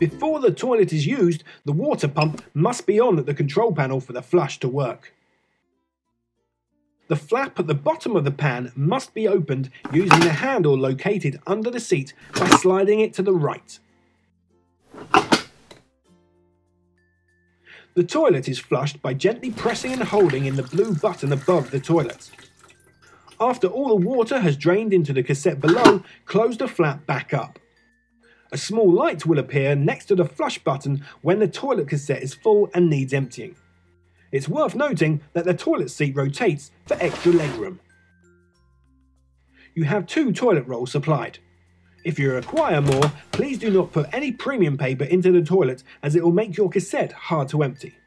Before the toilet is used, the water pump must be on at the control panel for the flush to work. The flap at the bottom of the pan must be opened using the handle located under the seat by sliding it to the right. The toilet is flushed by gently pressing and holding in the blue button above the toilet. After all the water has drained into the cassette below, close the flap back up. A small light will appear next to the flush button when the toilet cassette is full and needs emptying. It's worth noting that the toilet seat rotates for extra legroom. You have two toilet rolls supplied. If you require more, please do not put any premium paper into the toilet as it will make your cassette hard to empty.